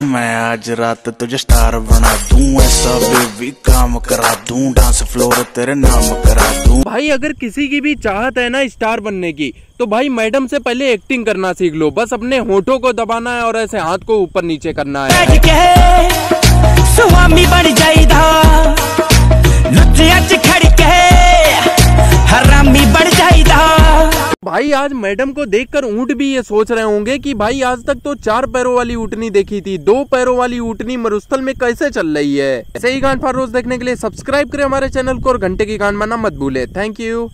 मैं आज रात तुझे स्टार बना दूँ ऐसा बेबी काम करा दूँ डांस फ्लोर तेरे नाम करा दूँ। भाई अगर किसी की भी चाहत है ना स्टार बनने की तो भाई मैडम से पहले एक्टिंग करना सीख लो। बस अपने होठों को दबाना है और ऐसे हाथ को ऊपर नीचे करना है। भाई, आज मैडम को देखकर ऊँट भी ये सोच रहे होंगे कि भाई, आज तक तो चार पैरों वाली ऊँटनी देखी थी। दो पैरों वाली ऊँटनी मरुस्थल में कैसे चल रही है? ऐसे ही गान फार रोज देखने के लिए सब्सक्राइब करें हमारे चैनल को और घंटे की गान माना मत भूले। Thank you